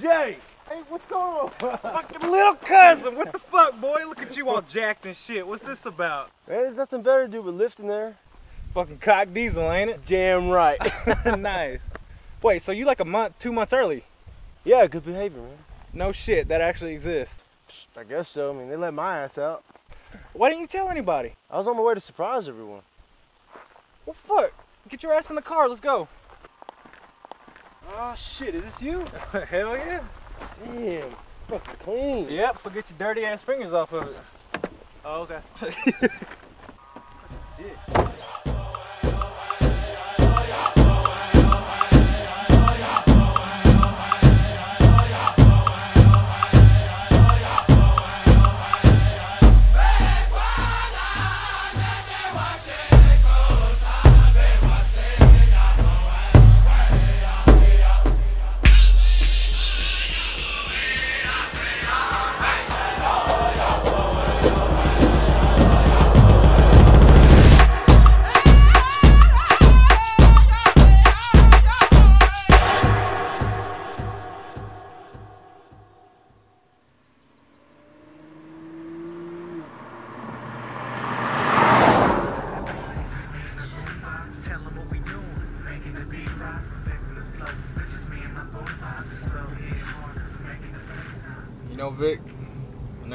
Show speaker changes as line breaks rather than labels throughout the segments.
Jay! Hey, what's going on?
Fucking little cousin, what the fuck, boy? Look at you all jacked and shit. What's this about?
Man, there's nothing better to do but lifting there.
Fucking cock diesel, ain't it?
Damn right.
nice. Wait, so you like a month, two months early?
yeah, good behavior, man.
No shit, that actually exists.
I guess so. I mean, they let my ass out.
Why didn't you tell anybody?
I was on my way to surprise everyone.
Well, fuck. Get your ass in the car. Let's go.
Oh shit, is this you?
Hell yeah.
Damn, fucking clean.
Yep. So get your dirty ass fingers off of it.
Oh, okay.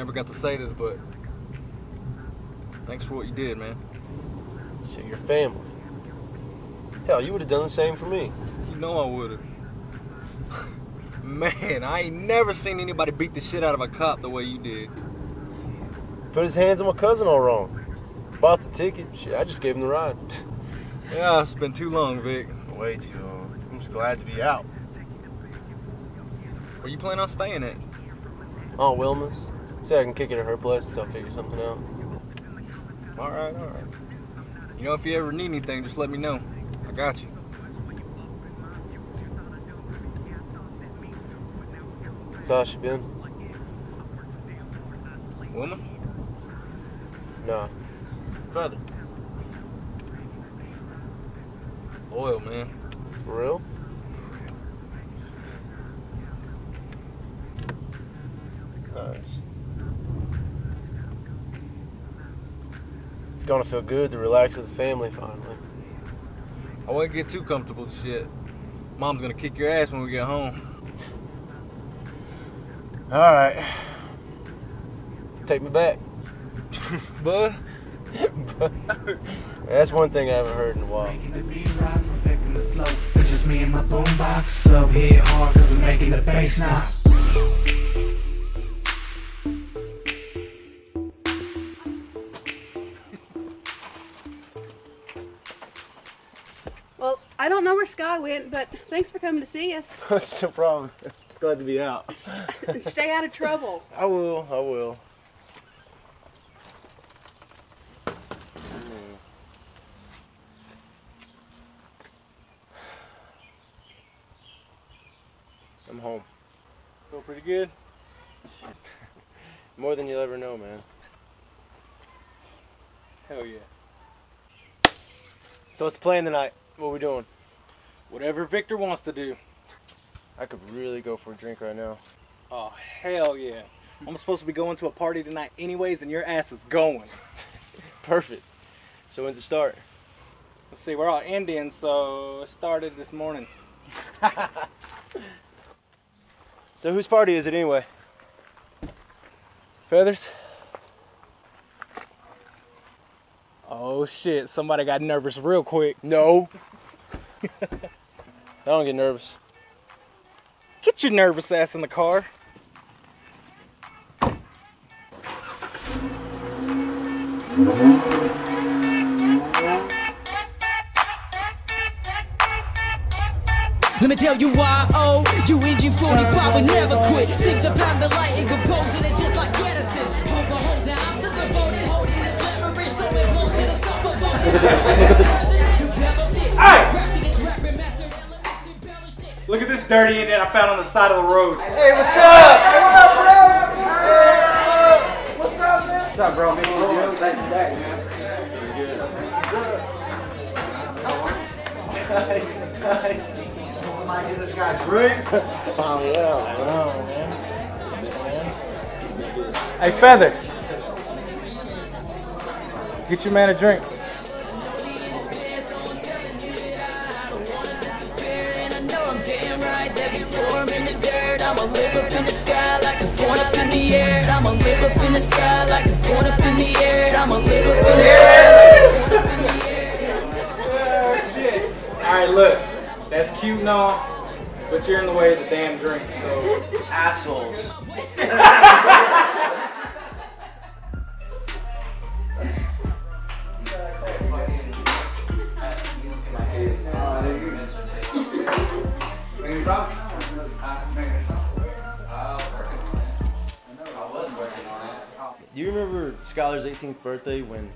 never got to say this, but thanks for what you did, man.
Shit, your family. Hell, you would have done the same for me.
You know I would've. Man, I ain't never seen anybody beat the shit out of a cop the way you did.
Put his hands on my cousin all wrong. Bought the ticket. Shit, I just gave him the ride.
Yeah, it's been too long, Vic.
Way too long. I'm just glad to be out.
Where you plan on staying at?
Aunt Wilma's. Say I can kick it at her place until I figure something out.
All right, all right. You know, if you ever need anything, just let me know. I got you.
Sasha been?
Wilma?
Nah. Feather.
Loyal, man.
For real? Nice. It's gonna feel good to relax with the family finally.
I wouldn't get too comfortable with shit. Mom's gonna kick your ass when we get home.
Alright. Take me back.
Bud?
That's one thing I haven't heard in a while.
Making the beat rock, perfecting the flow. It's just me and my boombox, so hit hard, cause we're making the bass now.
Don't know where Sky went, but thanks for coming to see us.
What's the problem? Just glad to be out.
Stay out of trouble.
I will, I will. I'm home. Feel pretty good? More than you'll ever know, man.
Hell yeah.
So what's the plan tonight? What we doing?
Whatever Victor wants to do.
I could really go for a drink right now.
Oh, hell yeah. I'm supposed to be going to a party tonight anyways, and your ass is going.
Perfect. So when's it start?
Let's see, we're all Indians, so it started this morning.
So whose party is it anyway? Feathers?
Oh shit, somebody got nervous real quick.
No. I don't get nervous.
Get your nervous ass in the car.
Let me tell you why, oh, you engine 45 will never quit. Six a pound of light and composing it just like Edison. Over hoes, now I'm so devoted, holding this leverage, throwing blows to the summer
Look at this dirty Indian I found on the side of the road.
Hey, what's up? Hey, what up, bro? What's up, man? What's up, bro? Thank you, thank you, man. I get this guy a drink.
Finally out.
Oh, man. Hey, Feather. Get your man a drink.
In the sky like it's going up in the air. I'ma live up in the sky like it's going up in the air. I'ma live up in the sky like it's going up in the air.
All right, look. That's cute and all, but you're in the way of the damn drink, so.
Assholes. You remember Skylar's 18th birthday when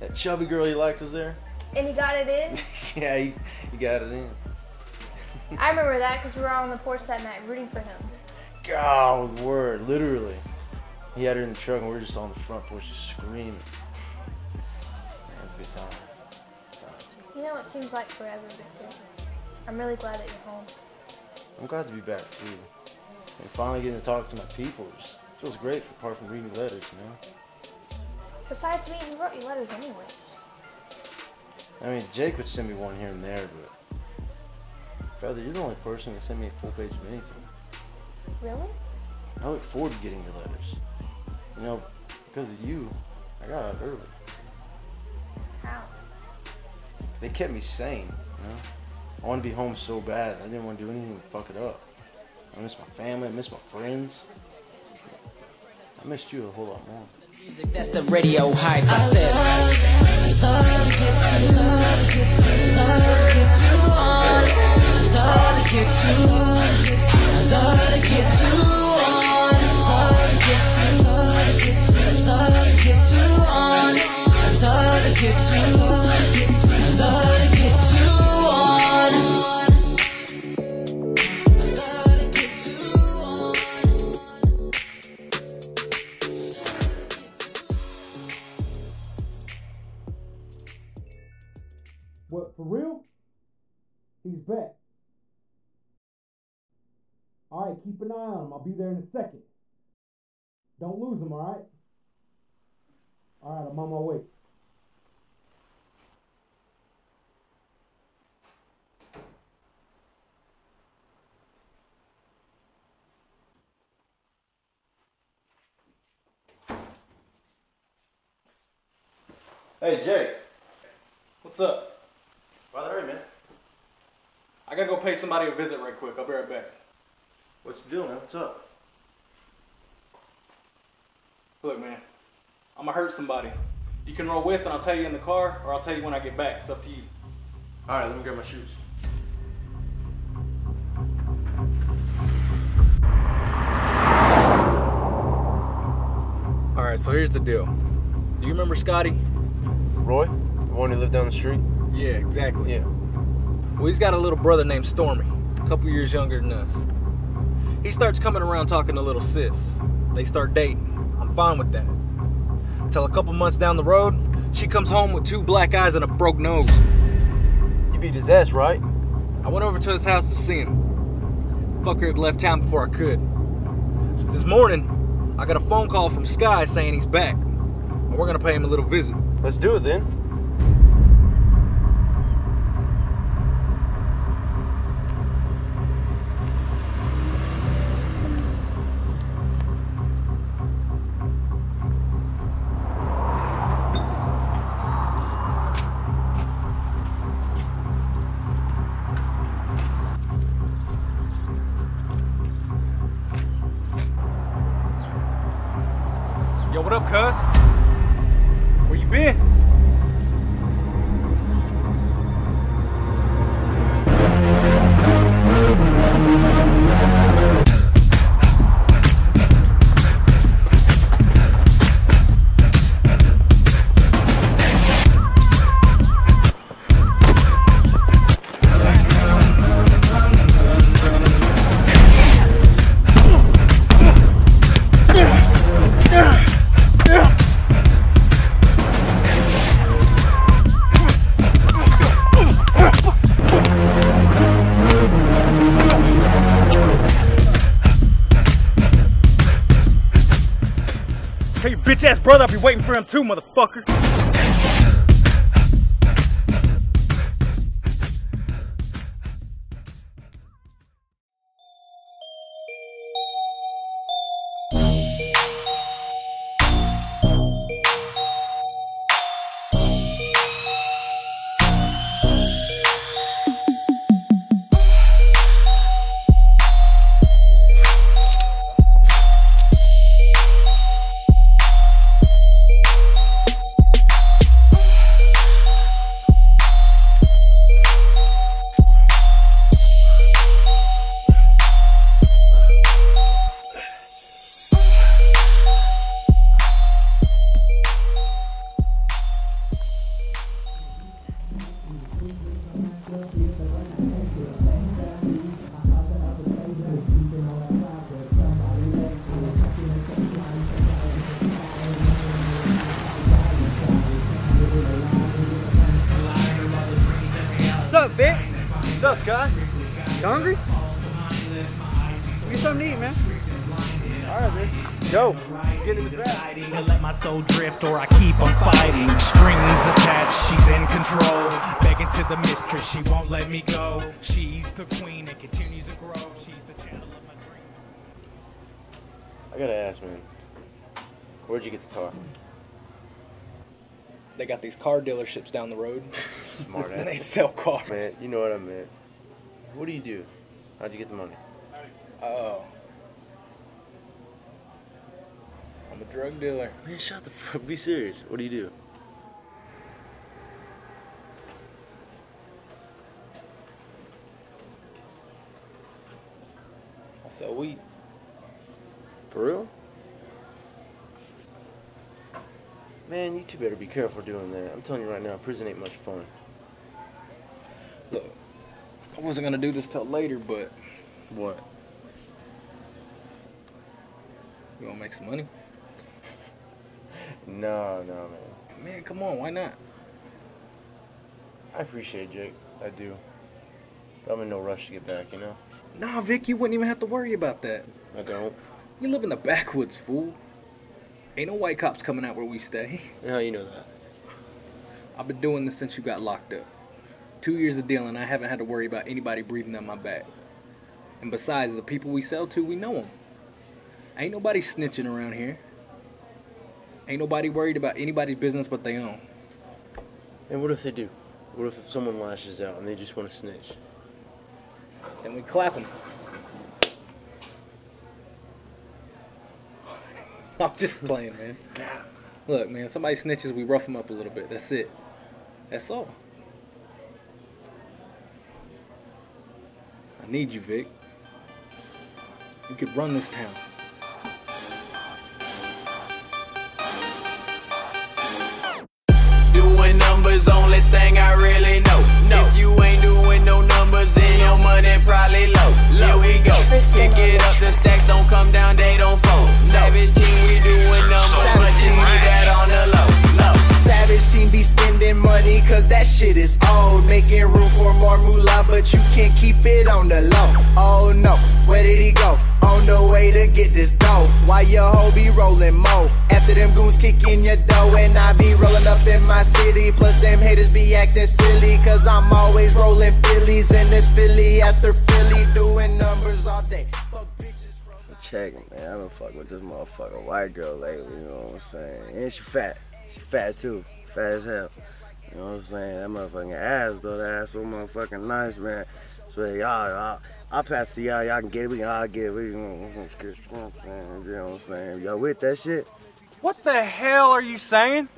that chubby girl he liked was there?
And he got it in.
yeah, he, he got it in.
I remember that because we were all on the porch that night rooting for him.
God, word, literally. He had her in the truck and we were just on the front porch just screaming. It was a good time. Good time.
You know, it seems like forever, Victor. I'm really glad that you're home.
I'm glad to be back too. And finally getting to talk to my people. Just feels great apart from reading letters, you know?
Besides me, he wrote you letters anyways.
I mean, Jake would send me one here and there, but. Feather, you're the only person that sent me a full page of anything.
Really?
I look forward to getting your letters. You know, because of you, I got out early.
How?
They kept me sane, you know? I wanted to be home so bad. I didn't want to do anything to fuck it up. I miss my family, I miss my friends. I missed you a whole lot more.
That's the radio hype. I said.
What, He's back. Alright, keep an eye on him. I'll be there in a second. Don't lose him, alright? Alright, I'm on my way.
Hey, Jake.
What's up?
The hurry, man?
I gotta go pay somebody a visit right quick. I'll be right back.
What's the deal, man? What's up?
Look, man, I'm gonna hurt somebody. You can roll with, and I'll tell you in the car, or I'll tell you when I get back. It's up to you.
Alright, let me grab my shoes.
All right, so here's the deal. Do you remember Scotty?
Roy? The one who lived down the street?
Yeah, exactly.
Yeah.
Well, he's got a little brother named Stormy, a couple years younger than us. He starts coming around talking to little sis. They start dating. I'm fine with that. Until a couple months down the road, she comes home with two black eyes and a broke nose.
You beat his ass, right?
I went over to his house to see him. Fucker had left town before I could. This morning, I got a phone call from Sky saying he's back. And we're gonna pay him a little visit.
Let's do it then.
Waiting for him too, motherfucker.
To the
mistress, she won't let me go. She's the queen and continues to grow. She's the channel of my dreams.
I gotta ask, man. Where'd you get the car?
They got these car dealerships down the road,
Smart
and they sell cars.
Man, you know what I meant. What do you do? How'd you get the money?
Oh. I'm a drug dealer.
Man, shut the fuck. Be serious. What do you do?
Sell weed.
For real? Man, you two better be careful doing that. I'm telling you right now, prison ain't much fun.
Look, I wasn't gonna do this till later, but
What?
you wanna make some money?
No, no, man.
Man, come on, why not?
I appreciate it, Jake. I do. But I'm in no rush to get back, you know?
Nah, Vic, you wouldn't even have to worry about that.
I don't.
You live in the backwoods, fool. Ain't no white cops coming out where we stay.
How you know that?
I've been doing this since you got locked up. Two years of dealing, I haven't had to worry about anybody breathing on my back. And besides, the people we sell to, we know them. Ain't nobody snitching around here. Ain't nobody worried about anybody's business but they own.
And what if they do? What if someone lashes out and they just want to snitch?
Then we clap them. I'm just playing, man. Look, man, somebody snitches, we rough them up a little bit. That's it. That's all. I need you, Vic. You could run this town.
Doing numbers, only thing Pick it up, the stacks don't come down, they don't fold. Savage team, we doing numbers, but just keep that on the low. Low.
Savage team be spending money cause that shit is old. Making room for more moolah, but you can't keep it on the low. Oh no, where did he go? On the way to get this dough. Why your hoe be rolling mo? After them goons kicking your dough, and I be rolling up in my city. Plus, them haters be acting silly, cause I'm always rolling Phillies in this Philly after Philly, doing numbers all day. Fuck
Check man. I've been fucking with this motherfucking white girl lately, you know what I'm saying? And she fat. She fat too. Fat as hell. You know what I'm saying? That motherfucking ass, though, that ass so motherfucking nice, man. So, y'all, y'all, I'll pass to y'all. Y'all can get it. We can all get it. We you know what I'm saying? You know what I'm saying? Y'all with that shit?
What the hell are you saying?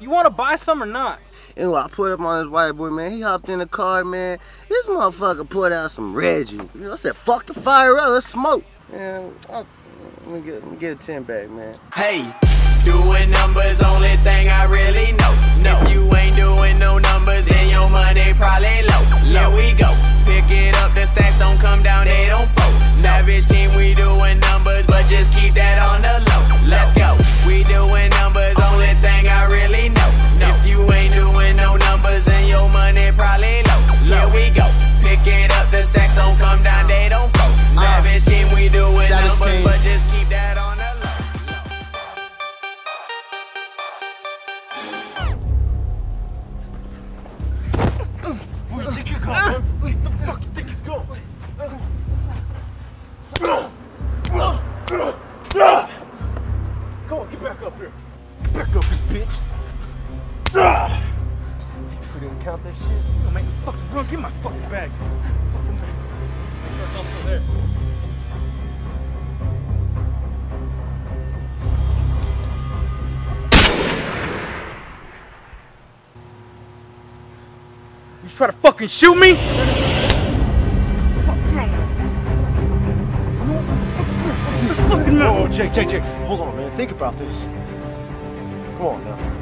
You want to buy some or not?
And I put up on this white boy, man. He hopped in the car, man. This motherfucker put out some Reggie. You know, I said, fuck the fire up, let's smoke. Man, I, let, me get, let me get a 10 back, man.
Hey, doing numbers, only thing I really know. No. If you ain't doing no numbers, then your money probably low. Here we go. Pick it up, the stacks don't come down, they don't fold. Savage team, we doing numbers, but just keep that on the low. Let's go. We doing numbers, only thing I really know. If you ain't doing no numbers, then your money probably low. Here we go. Pick it up, the stacks don't come down,
try to fucking shoot me?
Fucking no. Oh, Jake, Jake, Jake. Hold on, man. Think about this. Come on now.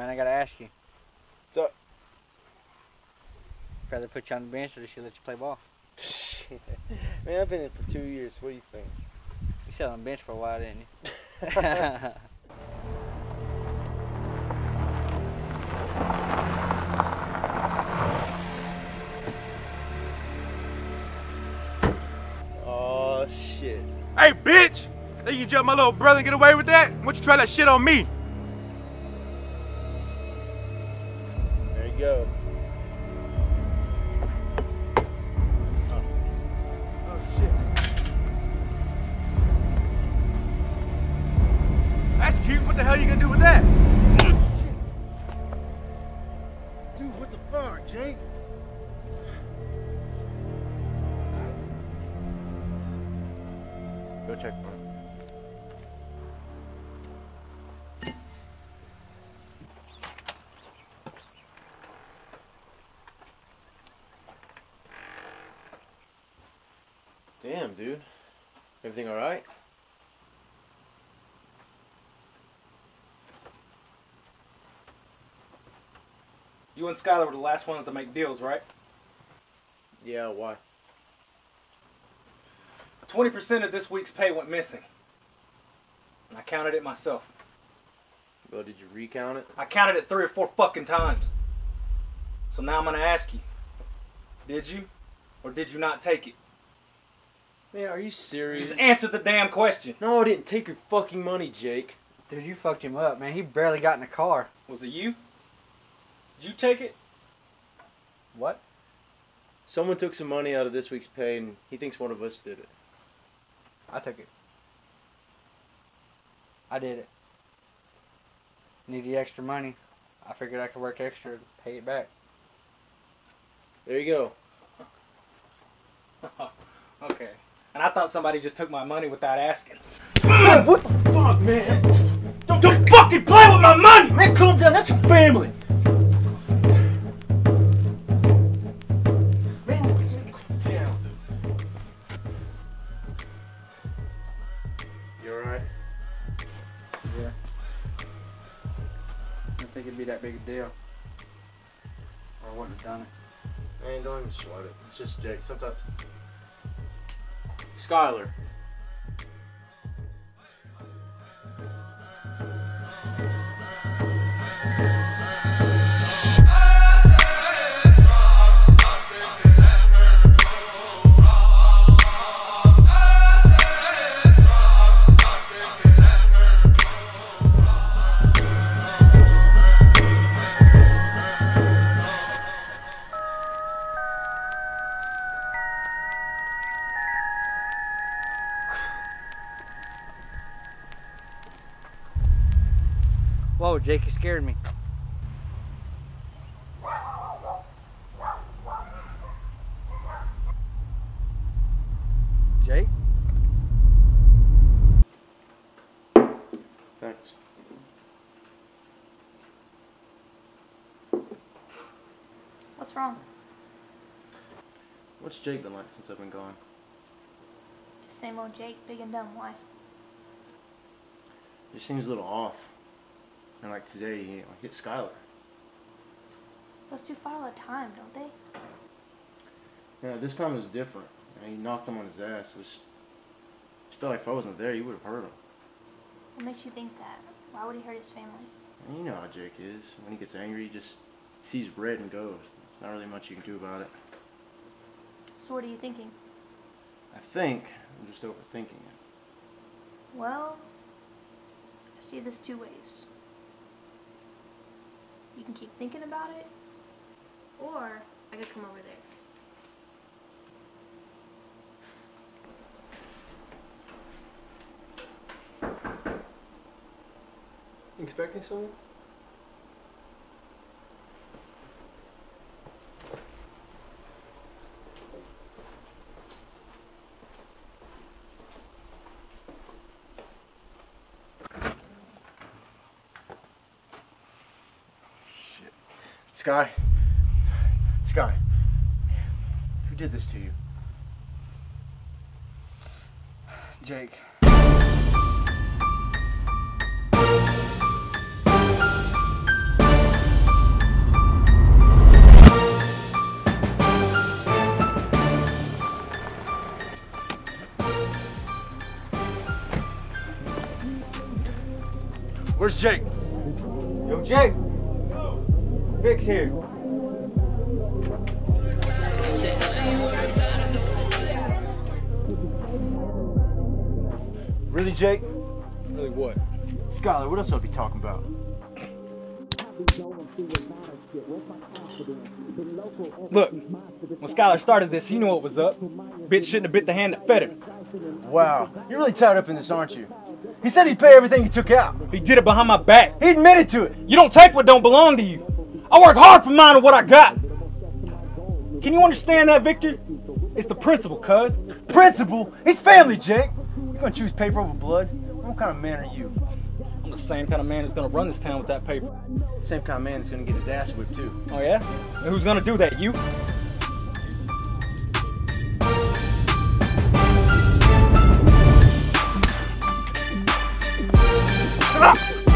Man, I gotta ask you.
What's up?
Rather put you on the bench or does she let you play ball?
Man, I've been in for two years. What do you think?
You sat on the bench for a while, didn't you?
Oh shit.
Hey, bitch! Think you jump my little brother and get away with that? Why don't you try that shit on me?
There Everything alright?
You and Skylar were the last ones to make deals, right?
Yeah, why?
20% of this week's pay went missing. And I counted it myself.
Well, did you recount it?
I counted it three or four fucking times. So now I'm gonna ask you. Did you? Or did you not take it?
Man, are you serious?
Just answer the damn question.
No, I didn't take your fucking money, Jake.
Dude, you fucked him up, man. He barely got in the car.
Was it you? Did you take it?
What?
Someone took some money out of this week's pay, and he thinks one of us did it.
I took it. I did it. Need the extra money. I figured I could work extra to pay it back.
There you go.
okay. And I thought somebody just took my money without asking.
Man, what the fuck, man?
Don't, don't fucking play with my money!
Man, calm down. That's your family. Man, calm down. You alright?
Yeah. I didn't think it'd be that big a deal. Or I wouldn't have done it.
Man, don't even sweat it. It's just Jake. Sometimes. Skylar.
Whoa, Jake, you scared me. Jake?
Thanks.
What's wrong?
What's Jake been like since I've been gone?
Just same old Jake, big and dumb. Why?
Just seems a little off. And like today, he like, hit Skylar.
Those two fight all the time, don't they?
Yeah, this time it was different. You know, he knocked him on his ass. Was, just felt like if I wasn't there, he would have hurt him.
What makes you think that? Why would he hurt his family?
And you know how Jake is. When he gets angry, he just sees red and goes. There's not really much you can do about it.
So what are you thinking?
I think I'm just overthinking it.
Well, I see this two ways. Can keep thinking about it, or I could come over there.
Expecting someone? Sky. Sky. Who did this to you?
Jake.
Where's Jake?
Yo, Jake. Vic's here.
Really, Jake? Really what?
Skylar, what else would I be talking about?
Look, when Skylar started this, he knew what was up. Bitch shouldn't have bit the hand that fed him.
Wow, you're really tied up in this, aren't you? He said he'd pay everything he took out.
He did it behind my back.
He admitted to it.
You don't take what don't belong to you. I work hard for mine and what I got. Can you understand that, Victor? It's the principle, cuz.
Principle? It's family, Jake. You gonna choose paper over blood? What kind of man are you?
I'm the same kind of man who's gonna run this town with that paper.
Same kind of man that's gonna get his ass whipped too.
Oh yeah? And who's gonna do that? You?
Stop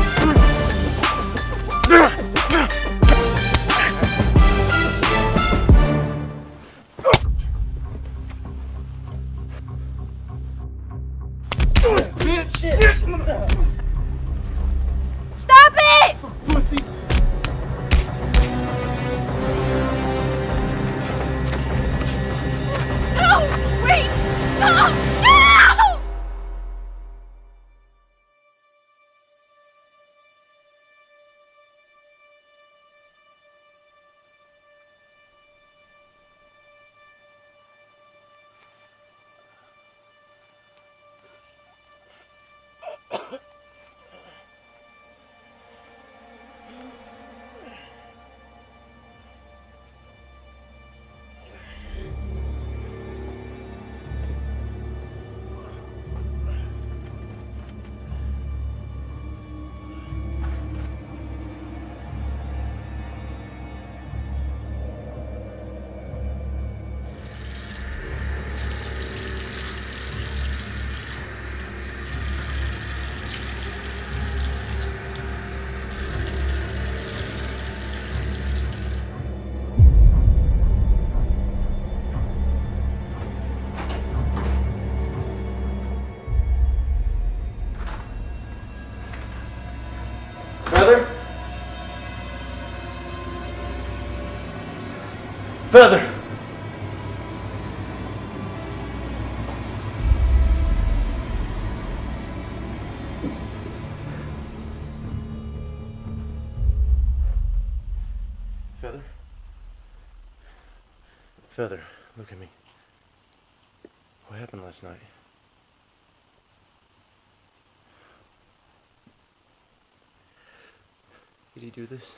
Feather! Feather? Feather, look at me. What happened last night? Did he do this?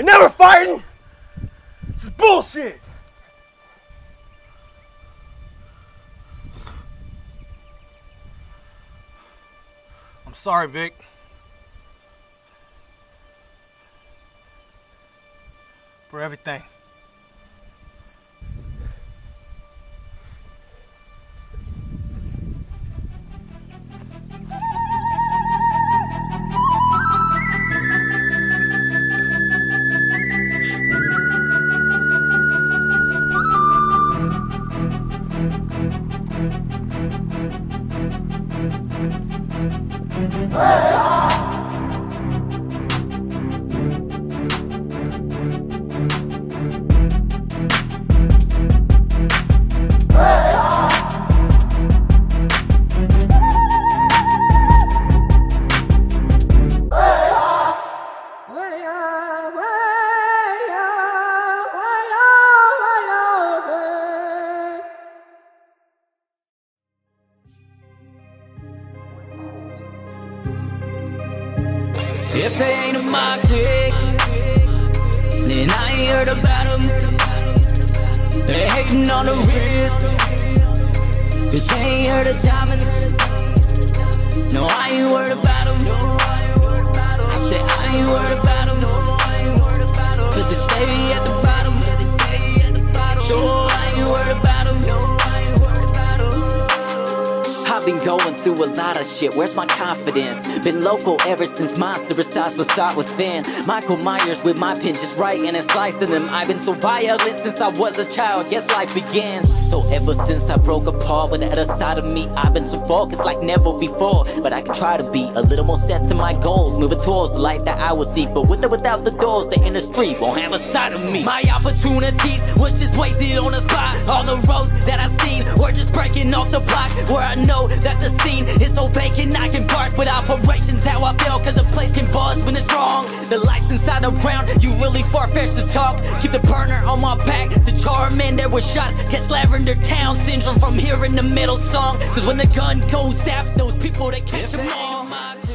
And now we're fighting? This is bullshit!
I'm sorry, Vic. For everything.
If been going through a lot of shit. Where's my confidence? Been local ever since monstrous thoughts was sought within. Michael Myers with my pen just writing and slicing them. I've been so violent since I was a child. Guess life began. So ever since I broke apart with the other side of me, I've been so focused like never before. But I can try to be a little more set to my goals, moving towards the life that I will seek. But with or without the doors, the street won't have a side of me. My opportunities were just wasted on the spot. All the roads that I've seen were just breaking off the block. Where I know that the scene is so vacant, I can bark with operations. How I feel, cause a place can buzz when it's wrong. The lights inside the ground, you really far fetched to talk. Keep the burner on my back, the charm in there with shots. Catch Lavender Town syndrome from hearing the middle song. Cause when the gun goes out, those people that catch them all.